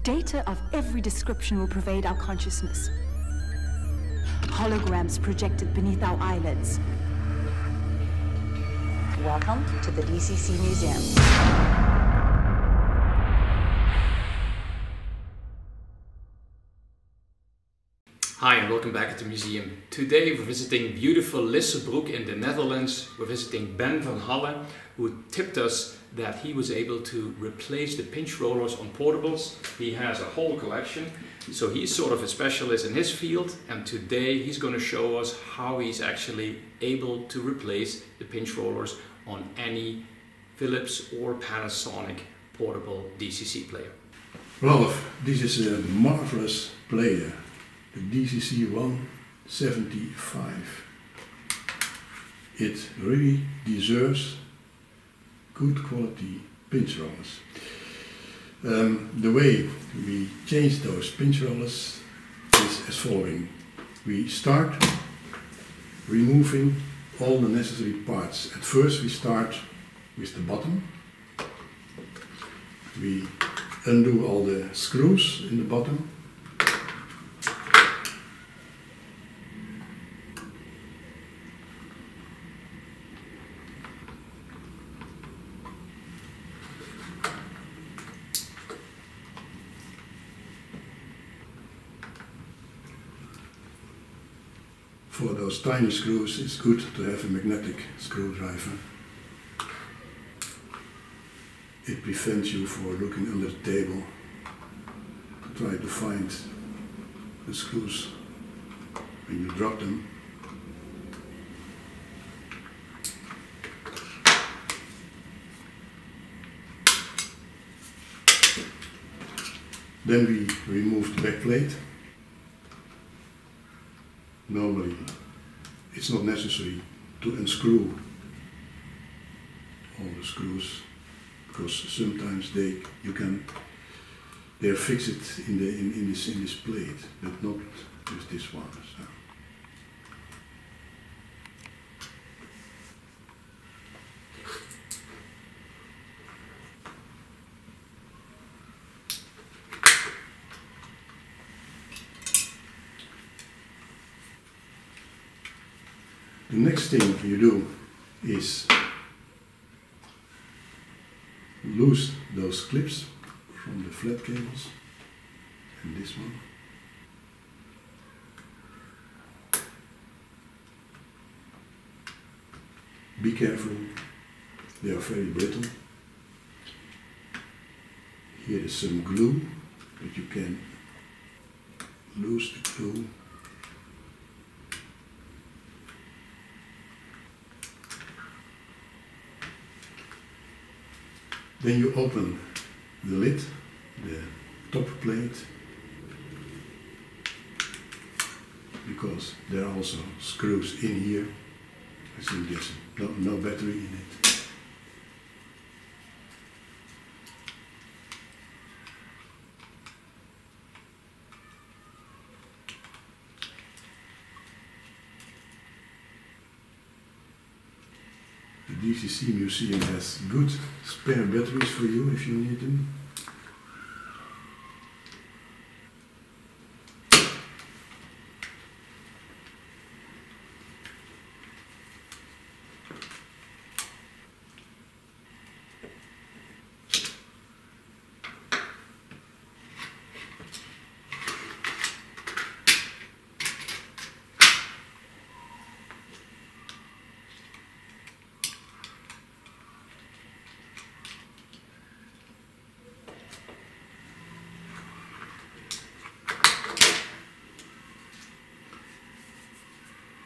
Data of every description will pervade our consciousness. Holograms projected beneath our eyelids. Welcome to the DCC Museum. Hi and welcome back at the museum. Today we're visiting beautiful Lisserbroek in the Netherlands. We're visiting Ben van Halle who tipped us that he was able to replace the pinch rollers on portables. He has a whole collection, so he's sort of a specialist in his field and today he's going to show us how he's actually able to replace the pinch rollers on any Philips or Panasonic portable DCC player. Rolf, this is a marvelous player, the DCC 175. It really deserves good quality pinch rollers. Um, the way we change those pinch rollers is as following. We start removing all the necessary parts. At first we start with the bottom. We undo all the screws in the bottom. For those tiny screws it's good to have a magnetic screwdriver. It prevents you from looking under the table to try to find the screws when you drop them. Then we remove the back plate. Normally it's not necessary to unscrew all the screws because sometimes they you can they're fixed in the in, in this in this plate, but not with this one. So. The next thing you do is loose those clips from the flat cables and this one. Be careful, they are very brittle. Here is some glue that you can loose the glue Then you open the lid, the top plate, because there are also screws in here. I think there's no, no battery in it. DCC museum has good spare batteries for you if you need them.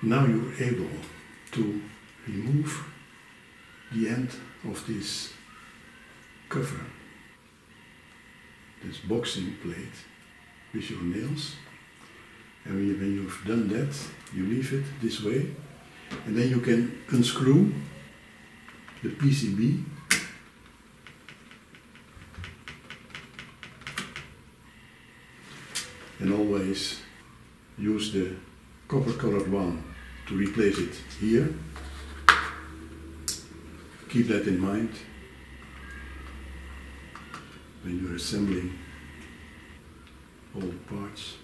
Now you're able to remove the end of this cover, this boxing plate with your nails. And when, you, when you've done that, you leave it this way, and then you can unscrew the PCB and always use the copper colored one to replace it here. Keep that in mind when you're assembling all parts.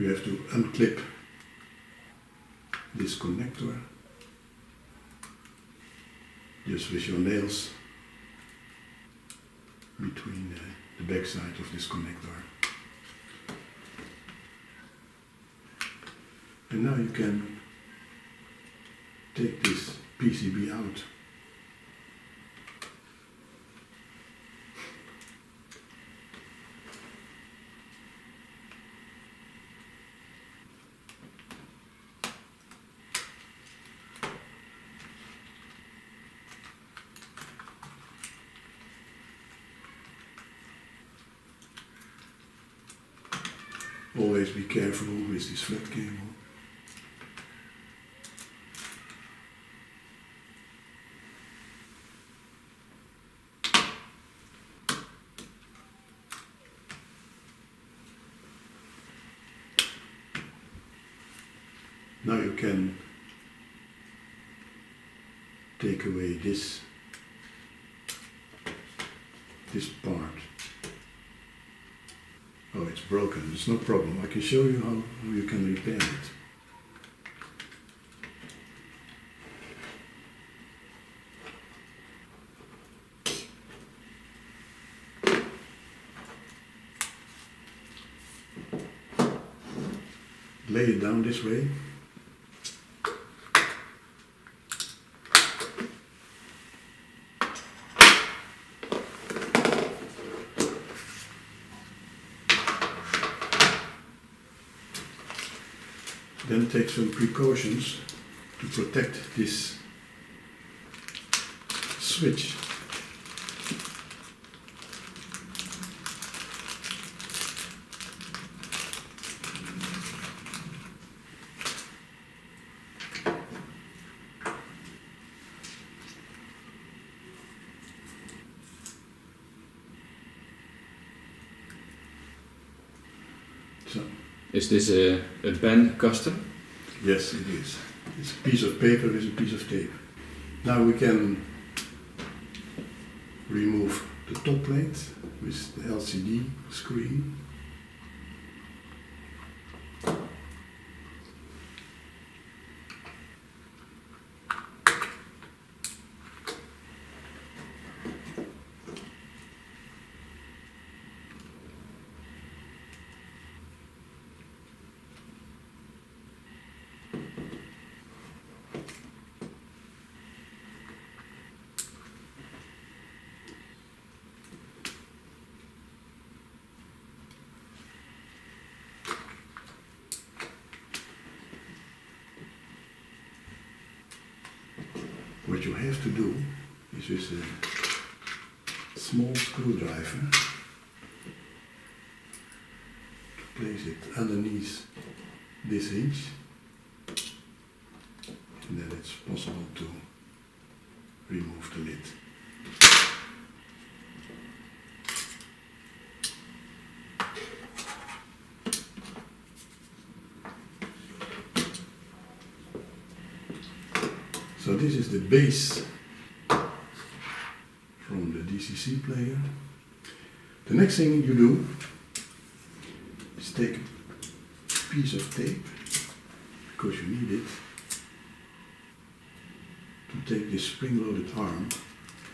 You have to unclip this connector just with your nails between uh, the back side of this connector. And now you can take this PCB out Always be careful with this flat cable. Now you can take away this this part. Oh, it's broken. It's no problem. I can show you how, you can repair it. Lay it down this way. Then take some precautions to protect this switch. So Is this a, a Ben custom? Yes, it is. It's a piece of paper with a piece of tape. Now we can remove the top plate with the LCD screen. What you have to do is with a small screwdriver to place it underneath this hinge and then it's possible to remove the lid. So this is the base from the DCC player. The next thing you do is take a piece of tape, because you need it, to take this spring-loaded arm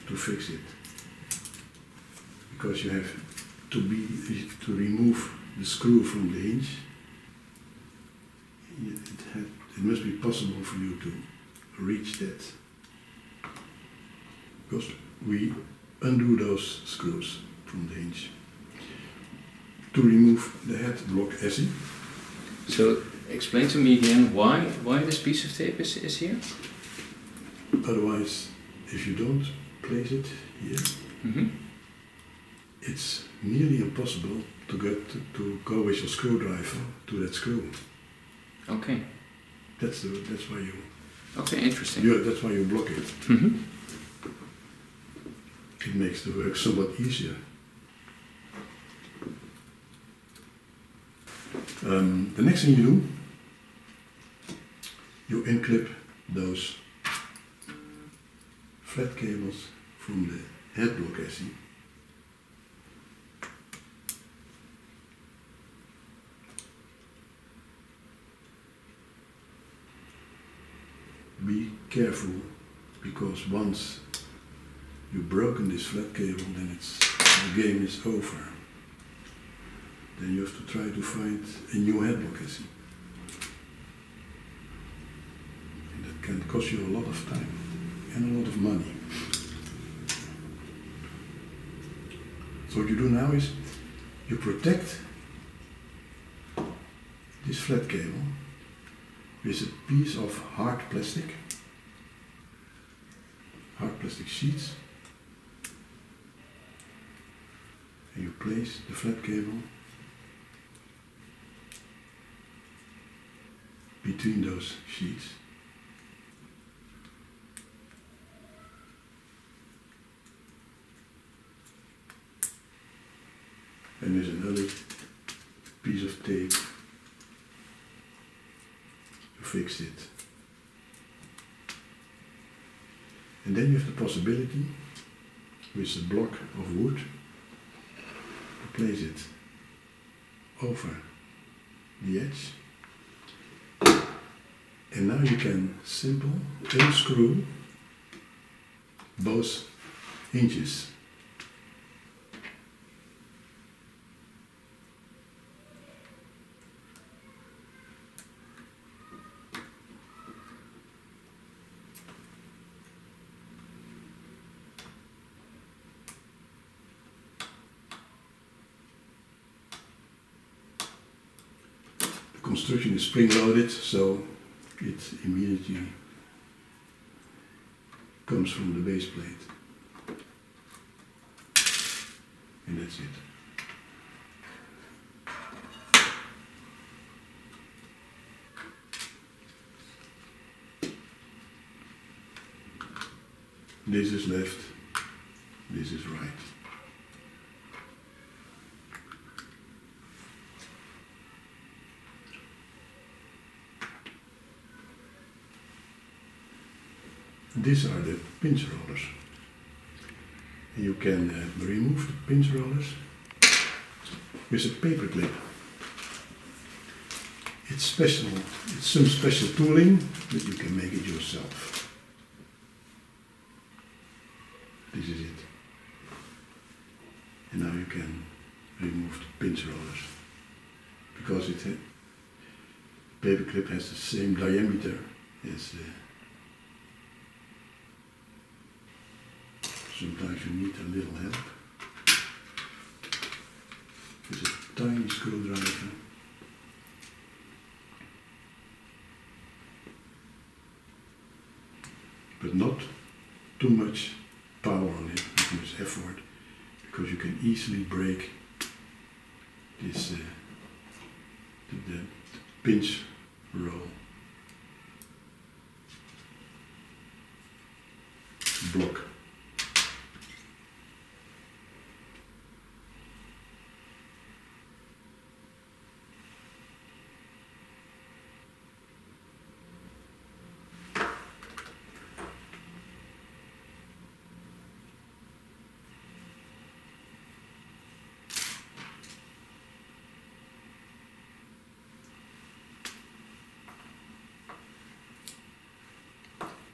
to fix it. Because you have to be to remove the screw from the hinge. It, had, it must be possible for you to reach that. Because we undo those screws from the hinge. To remove the head block SE, So explain to me again why why this piece of tape is, is here? otherwise if you don't place it here, hmm it's nearly impossible to get to, to go with your screwdriver to that screw. Okay. That's the that's why you, Okay, interesting. you that's why you block it. Mhm. It makes the work somewhat easier. Um, the next thing you do, you unclip those flat cables from the head block SE. Be careful because once you've broken this flat cable, then it's the game is over. Then you have to try to find a new head block SE. And that can cost you a lot of time and a lot of money. So what you do now is you protect this flat cable with a piece of hard plastic, hard plastic sheets, and you place the flat cable between those sheets. And there's another piece of tape to fix it. And then you have the possibility with a block of wood to place it over the edge. And now you can simple unscrew both hinges. The construction is spring loaded, so it immediately comes from the base plate. And that's it. This is left, this is right. These are the pinch rollers. You can uh, remove the pinch rollers with a paper clip. It's special, it's some special tooling, but you can make it yourself. This is it. And now you can remove the pinch rollers. Because it paper clip has the same diameter as uh, Sometimes you need a little help. It's a tiny screwdriver. But not too much power on it, not too much effort, because you can easily break this uh, the, the, pinch roll block.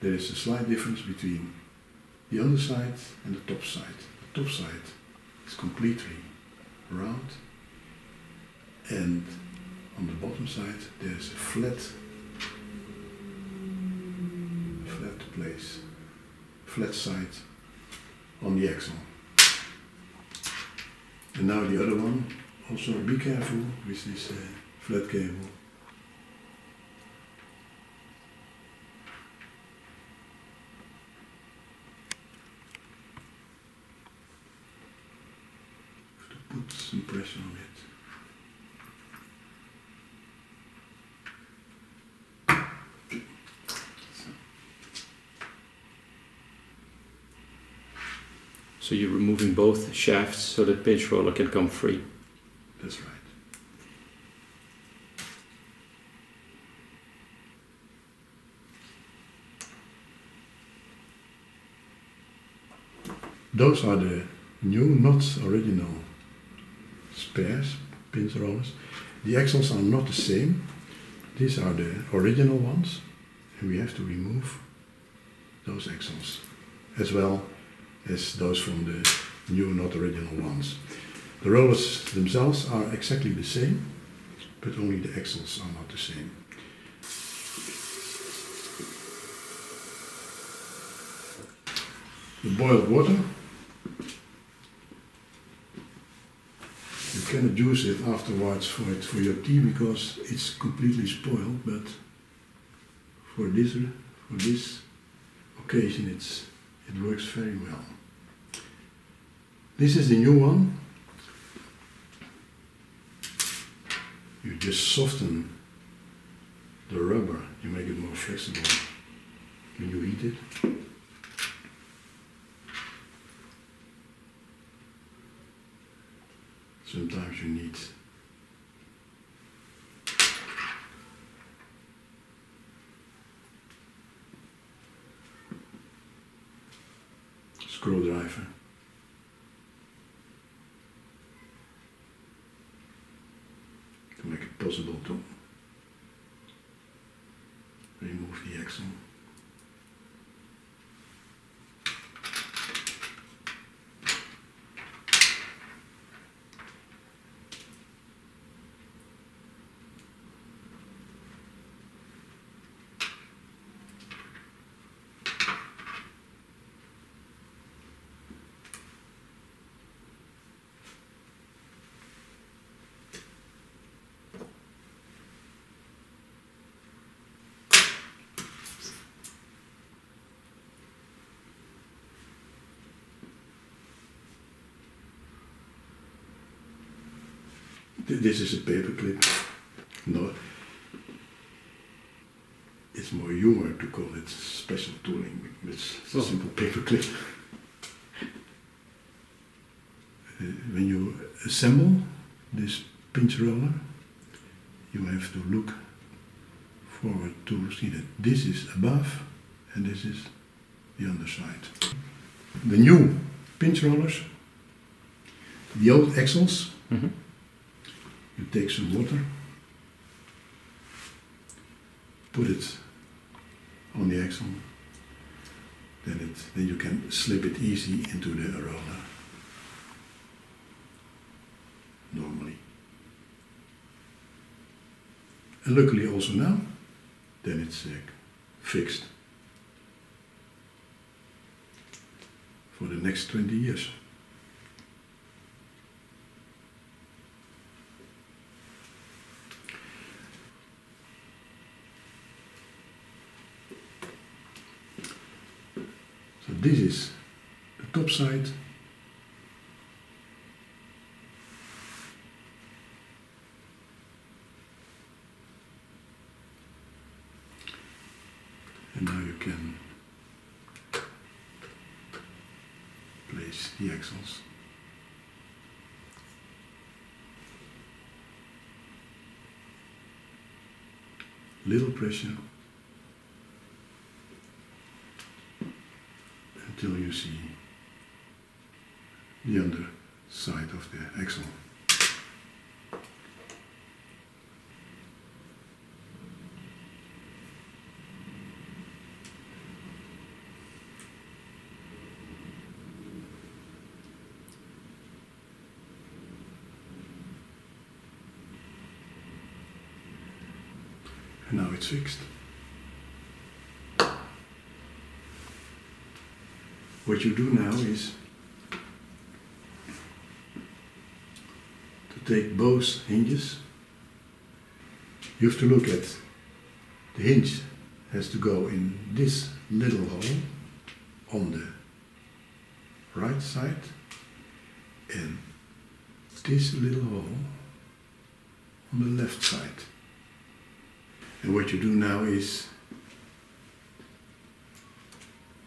There is a slight difference between the underside and the top side. The top side is completely round and on the bottom side there is a flat flat place, flat side on the axle. And now the other one, also be careful with this uh, flat cable. put some pressure on it. So you're removing both shafts so that pinch roller can come free. That's right. Those are the new, not original spares, pinch rollers. The axles are not the same. These are the original ones, and we have to remove those axles as well as those from the new, not original ones. The rollers themselves are exactly the same, but only the axles are not the same. The boiled water, you cannot use it afterwards for, it, for your tea because it's completely spoiled, but for this, for this occasion it's, it works very well. This is the new one. You just soften the rubber, you make it more flexible when you heat it. Sometimes you need screwdriver. To make it possible to remove the axle. This is a paper clip. No, it's more humor to call it special tooling. It's a Oh. simple paper clip. Uh, when you assemble this pinch roller, you have to look forward to see that this is above and this is the underside. The new pinch rollers, the old axles, Mhm. You take some water, put it on the axle, then it then you can slip it easy into the roller. Normally. And luckily also now, then it's uh, fixed for the next 20 years. So this is side. And now you can place the axles. Little pressure until you see the underside of the axle. And now it's fixed. What you do now is take both hinges. You have to look at the hinge has to go in this little hole on the right side and this little hole on the left side. And what you do now is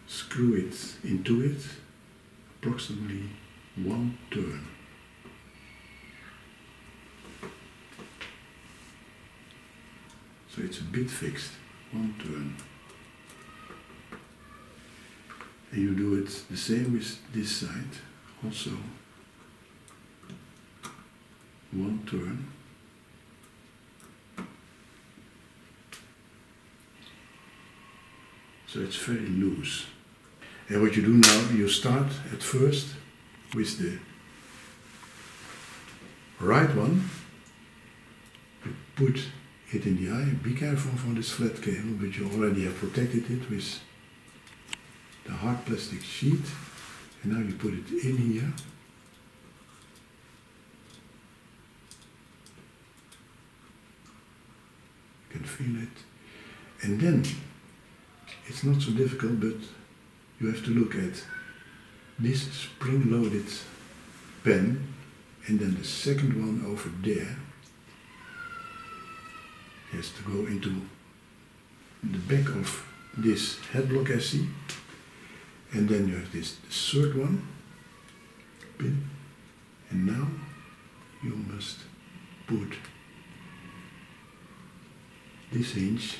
screw it into it approximately one turn. So it's a bit fixed, one turn. And you do it the same with this side, also one turn. So it's very loose. And what you do now, you start at first with the right one. You put it in the eye. Be careful for this flat cable, but you already have protected it with the hard plastic sheet. And now you put it in here. You can feel it. And then it's not so difficult, but you have to look at this spring-loaded pen and then the second one over there to go into the back of this headblock SE and then you have this third one pin. And now you must put this hinge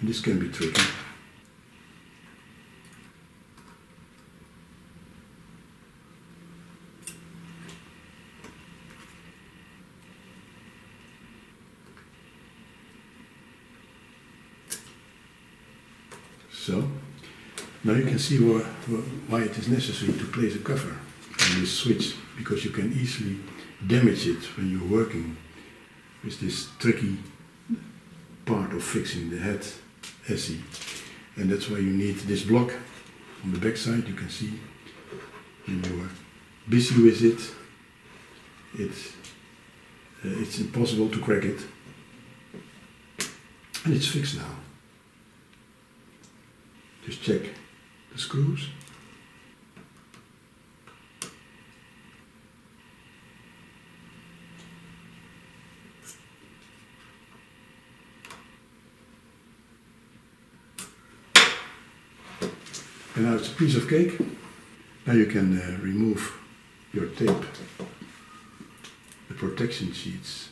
And this can be tricky. So, now you can see where, why it is necessary to place a cover on this switch, because you can easily damage it when you're working with this tricky part of fixing the head SE. And that's why you need this block on the back side. You can see when you are busy with it, it's, uh, it's impossible to crack it. And it's fixed now. Just check the screws. And now it's a piece of cake. Now you can uh, remove your tape, the protection sheets.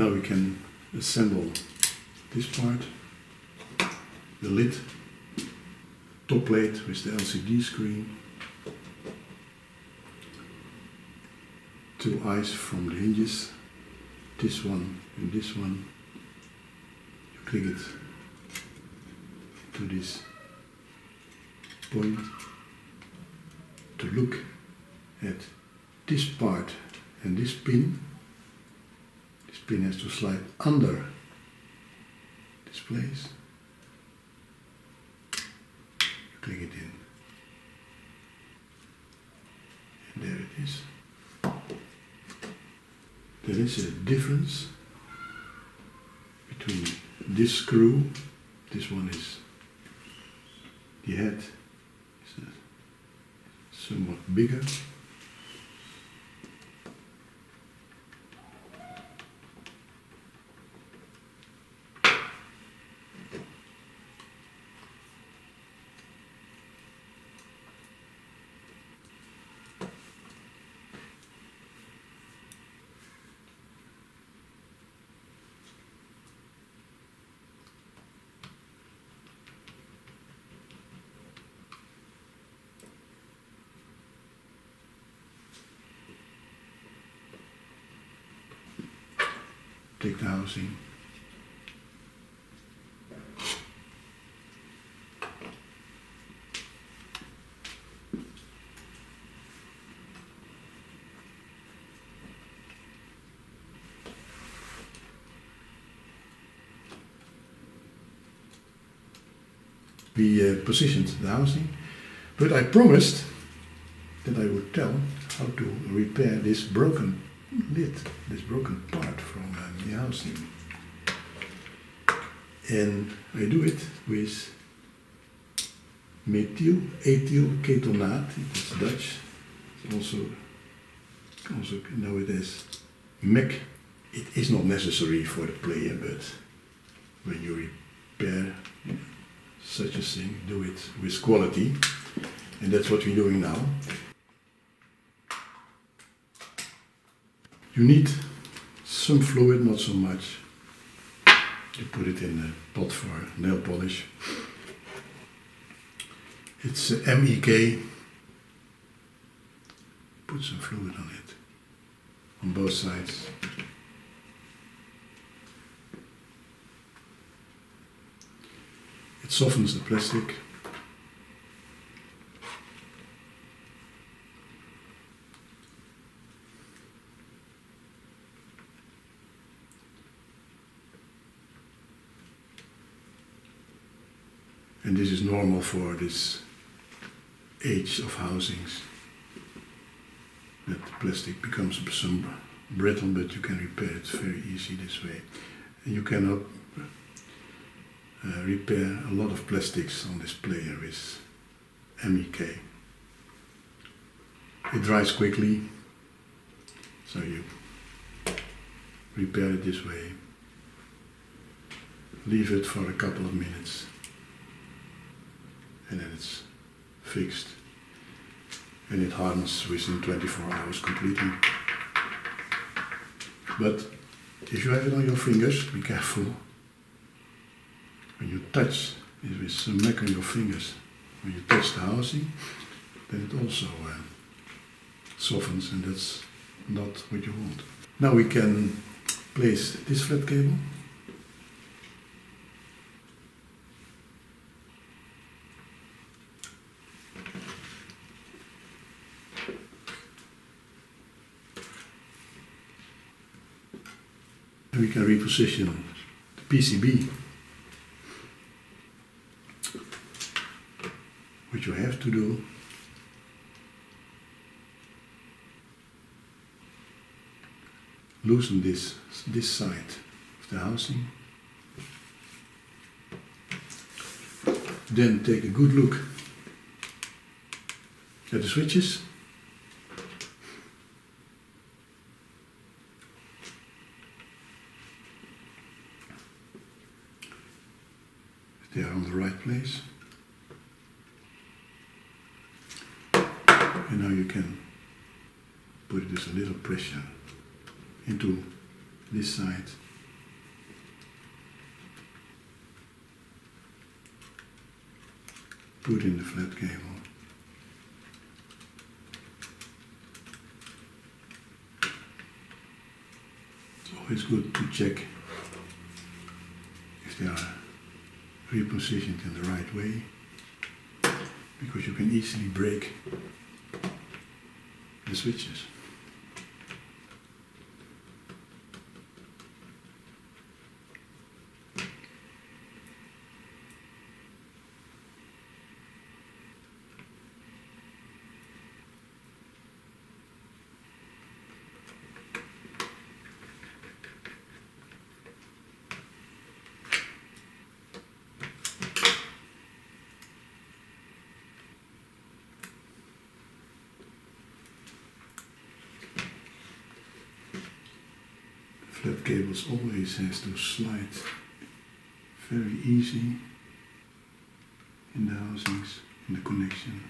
Now we can assemble this part, the lid, top plate with the LCD screen, two eyes from the hinges, this one and this one. You click it to this point to look at this part and this pin pin has to slide under this place. You click it in. And there it is. There is a difference between this screw, this one is the head is somewhat bigger take the housing. We uh, positioned the housing, but I promised that I would tell how to repair this broken lid, this broken part from uh, the housing. And I do it with methyl ethyl ketonate, it's Dutch. Also, also as MEK. It is not necessary for the player, but when you repair such a thing, do it with quality. And that's what we're doing now. You need some fluid, not so much. You put it in a pot for nail polish. It's MEK. Put some fluid on it, on both sides. It softens the plastic. And this is normal for this age of housings. That the plastic becomes some brittle, but you can repair it very easy this way. And you cannot uh, repair a lot of plastics on this player with MEK. It dries quickly, so you repair it this way. Leave it for a couple of minutes and then it's fixed and it hardens within 24 hours completely. But if you have it on your fingers, be careful. When you touch it with some MEK on your fingers, when you touch the housing, then it also uh, softens and that's not what you want. Now we can place this flat cable we can reposition the PCB. What you have to do loosen this this side of the housing. Then take a good look at the switches. they are on the right place. And now you can put just a little pressure into this side. Put in the flat cable. It's always good to check if they are repositioned in the right way because you can easily break the switches. Always has to slide very easy in the housings, in the connection.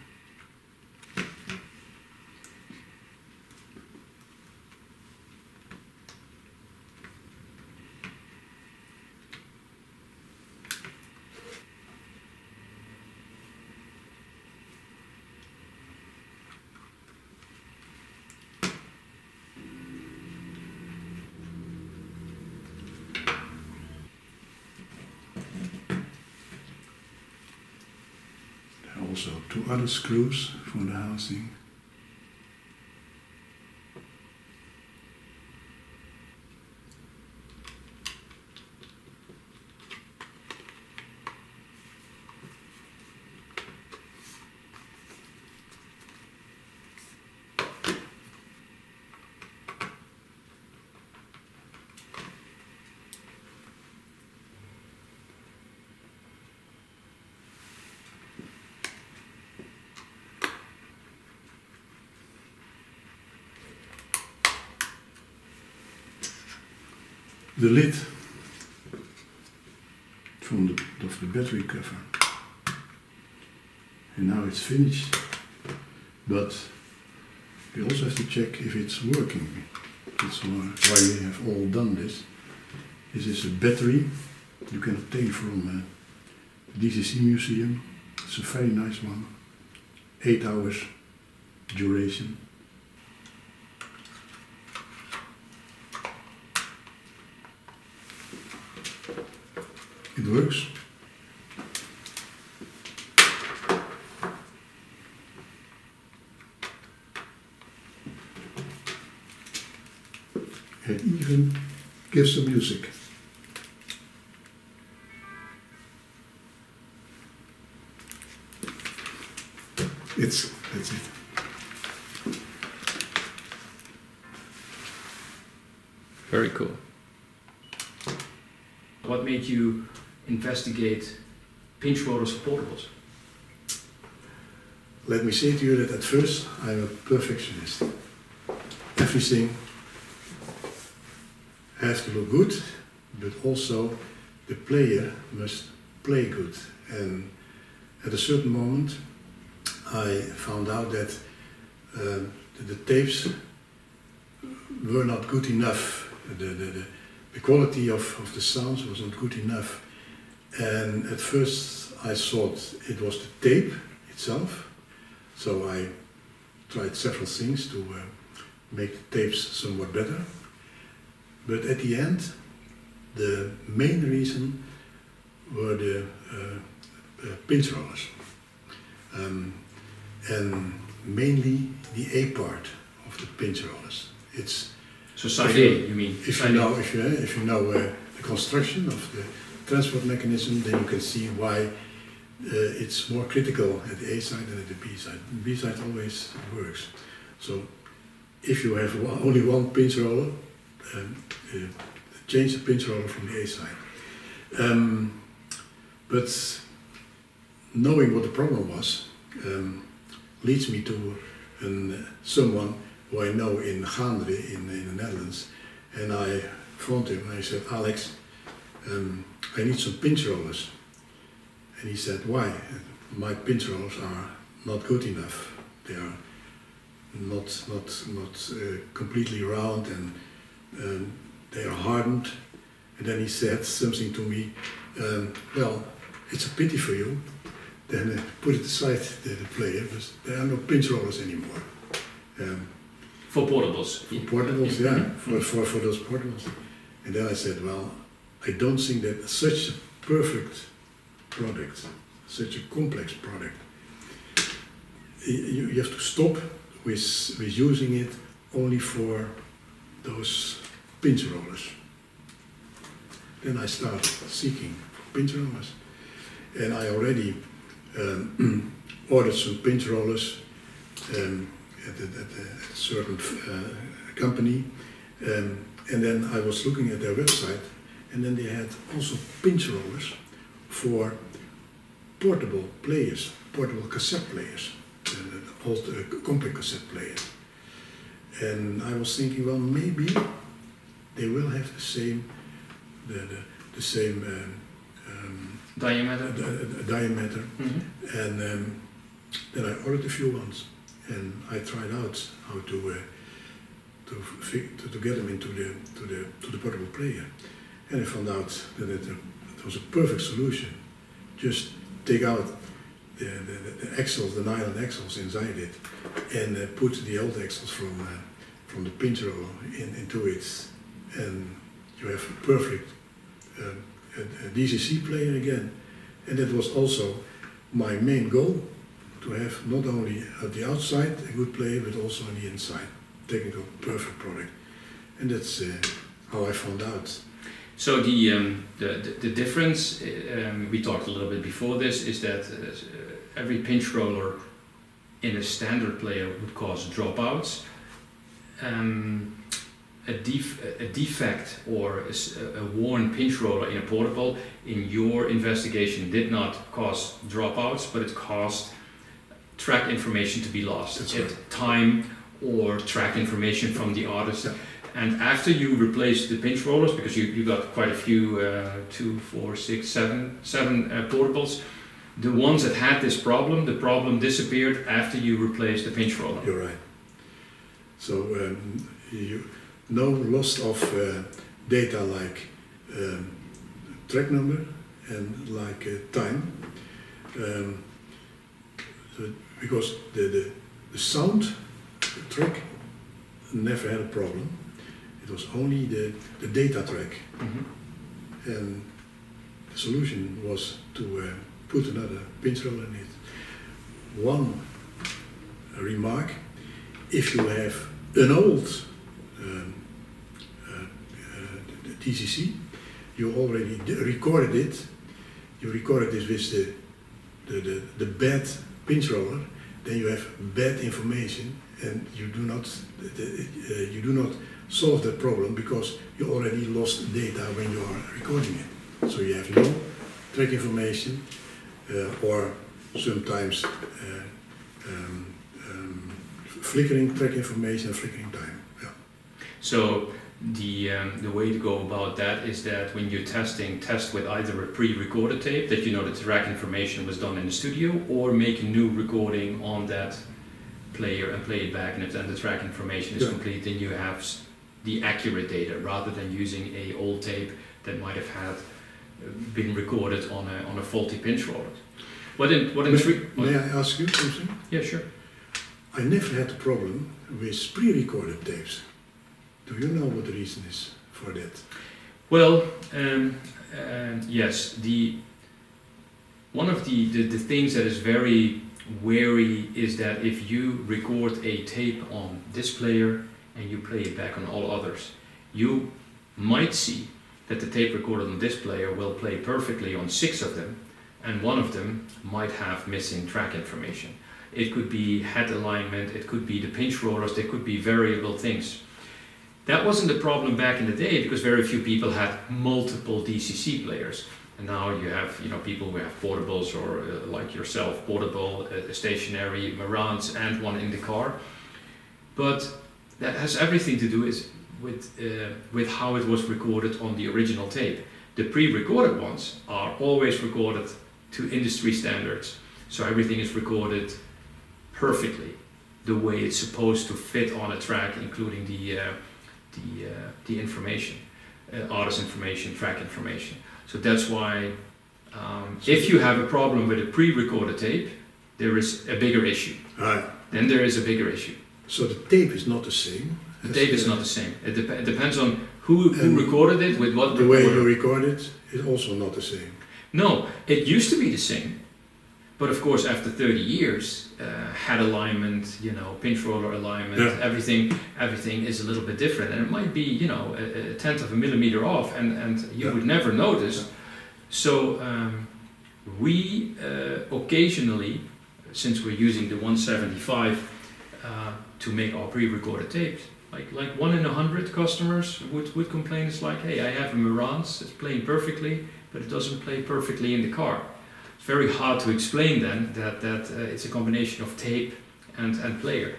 Other screws from the housing. The lid from the, of the battery cover. And now it's finished, but we also have to check if it's working. That's why we have all done this. This is a battery you can obtain from uh, DCC Museum. It's a very nice one. Eight hours duration. Works. It even gives some music. It's that's it. Very cool. What made you investigate pinch rollers portables? Let me say to you that at first I'm a perfectionist. Everything has to look good, but also the player must play good. And at a certain moment, I found out that uh, the, the tapes were not good enough. The, the, the, the quality of, of the sounds was not good enough. And at first I thought it was the tape itself. So I tried several things to uh, make the tapes somewhat better. But at the end, the main reason were the uh, uh, pinch rollers. Um, and mainly the A part of the pinch rollers. It's So you- you mean? if you know if you if you know uh, the construction of the transport mechanism, then you can see why uh, it's more critical at the A side than at the B side. The B side always works. So if you have one, only one pinch roller, um, uh, change the pinch roller from the A side. Um, but knowing what the problem was um, leads me to an, someone who I know in Gaanderen in, in the Netherlands. And I phoned him and I said, Alex, um, I need some pinch rollers. And he said, why? My pinch rollers are not good enough. They are not, not, not uh, completely round and um, they are hardened. And then he said something to me, um, well, it's a pity for you. Then uh, put it aside, the, the player, because there are no pinch rollers anymore. Um, For portables. for portables, Yeah. yeah, for, for, for those portables. And then I said, well, I don't think that such a perfect product, such a complex product, you, you have to stop with, with using it only for those pinch rollers. Then I start seeking pinch rollers. And I already um, ordered some pinch rollers um, at, a, at a certain uh, company. Um, and then I was looking at their website, and then they had also pinch rollers for portable players, portable cassette players, uh, old uh, compact cassette players. And I was thinking, well, maybe they will have the same, the, the, the same um, um, Diameter. di- di- diameter Mhm. and um, then I ordered a few ones, and I tried out how to uh, to, to to get them into the to the to the portable player, and I found out that it, uh, it was a perfect solution. Just take out the, the, the axles, the nylon axles inside it, and uh, put the old axles from uh, from the pinch in, into it, and you have a perfect a, a DCC player again. And that was also my main goal to have not only at the outside a good player, but also on the inside. Technical, perfect product. And that's uh, how I found out. So the, um, the, the, difference, um, we talked a little bit before this, is that uh, every pinch roller in a standard player would cause dropouts. Um, a, def a defect or a, a, worn pinch roller in a portable, in your investigation, did not cause dropouts, but it caused track information to be lost right. time or track information from the artist. Yeah. And after you replace the pinch rollers, because you, you got quite a few, uh, two, four, six, seven, seven uh, portables, the ones that had this problem, the problem disappeared after you replaced the pinch roller. You're right. So um, you no loss of uh, data like um, track number and like uh, time, um, because the, the the sound the track never had a problem. It was only the the data track, Mhm. and the solution was to uh, put another pinch roller in it. One remark: if you have an old um, uh, uh, the DCC, you already recorded it. You recorded this with the the, the, the bad pinch roller. Then you have bad information, and you do not uh, you do not solve that problem because you already lost data when you are recording it. So you have no track information, uh, or sometimes uh, um, um, flickering track information, flickering time. Yeah. So the um, the way to go about that is that when you're testing, test with either a pre-recorded tape that you know the track information was done in the studio, or make a new recording on that player and play it back. And if then the track information is Yeah. complete, then you have the accurate data rather than using a old tape that might have had uh, been recorded on a on a faulty pinch roller. What in what in May, three? may I ask you something? Yeah, sure. I never had a problem with pre-recorded tapes. Do you know what the reason is for that? Well, um, um, yes. The one of the, the, the things that is very wary is that if you record a tape on this player and you play it back on all others, you might see that the tape recorded on this player will play perfectly on six of them, and one of them might have missing track information. It could be head alignment, it could be the pinch rollers, there could be variable things. That wasn't a problem back in the day because very few people had multiple DCC players. And now you have, you know, people who have portables or uh, like yourself, portable, uh, stationary, Marantz, and one in the car. But that has everything to do is with uh, with how it was recorded on the original tape. The pre-recorded ones are always recorded to industry standards, so everything is recorded perfectly, the way it's supposed to fit on a track, including the uh, the uh, the information, uh, artist information, track information. So that's why um, if you have a problem with a pre-recorded tape, there is a bigger issue. Right. Then there is a bigger issue. So the tape is not the same. The tape is not the same. It, dep- it depends on who, who recorded it with what The way you record it is also not the same. No, it used to be the same. But of course, after 30 years, uh, head alignment, you know, pinch roller alignment, Yeah. everything, everything is a little bit different, and it might be, you know, a, a tenth of a millimeter off, and, and you Yeah. would never notice. Yeah. So um, we uh, occasionally, since we're using the 175 uh, to make our pre-recorded tapes, like like one in a hundred customers would, would complain. It's like, hey, I have a Marantz, it's playing perfectly, but it doesn't play perfectly in the car. It's very hard to explain then that that uh, it's a combination of tape and and player.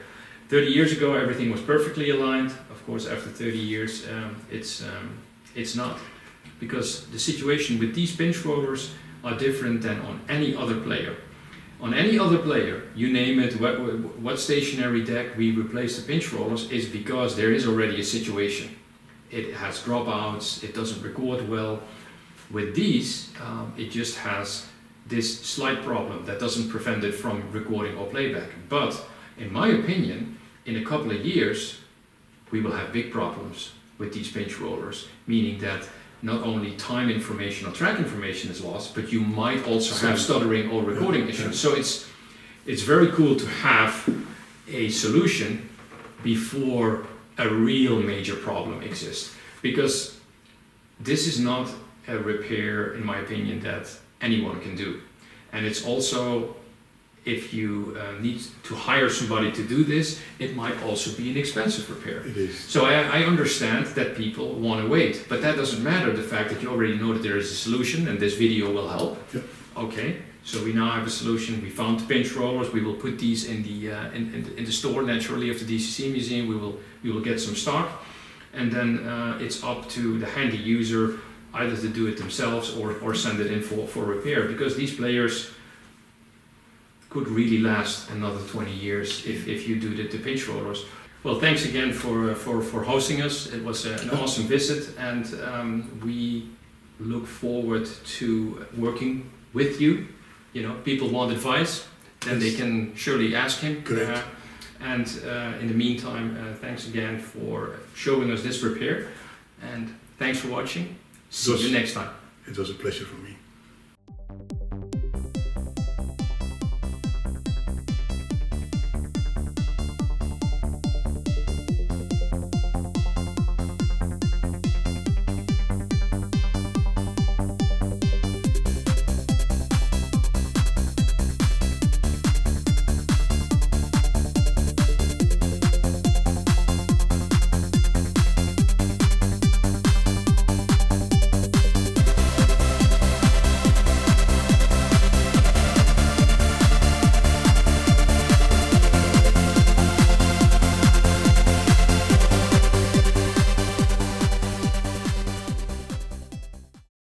30 years ago, everything was perfectly aligned. Of course, after 30 years, um, it's um, it's not because the situation with these pinch rollers are different than on any other player. On any other player, you name it, what, what stationary deck we replace the pinch rollers is because there is already a situation. It has dropouts, it doesn't record well. With these, um, it just has this slight problem that doesn't prevent it from recording or playback. But in my opinion, in a couple of years, we will have big problems with these pinch rollers, meaning that not only time information or track information is lost, but you might also have stuttering or recording issues. So it's it's very cool to have a solution before a real major problem exists. Because this is not a repair in my opinion that anyone can do. And it's also if you uh, need to hire somebody to do this it might also be an expensive repair It is. so I, I understand that people want to wait, but that doesn't matter. The fact that you already know that there is a solution and this video will help. Yep. Okay, so we now have a solution. We found the pinch rollers. We will put these in the uh, in, in, the- in the store naturally of the DCC museum. We will we will get some stock, and then uh, it's up to the handy user either to do it themselves or, or send it in for, for repair because these players could really last another 20 years if, if you do the, the pinch rollers. Well, thanks again for, uh, for, for hosting us. It was uh, an awesome visit, and um, we look forward to working with you. You know, people want advice, then they can surely ask him. Correct. Uh, and uh, in the meantime, uh, thanks again for showing us this repair, and thanks for watching. See Yes. you next time. It was a pleasure for me.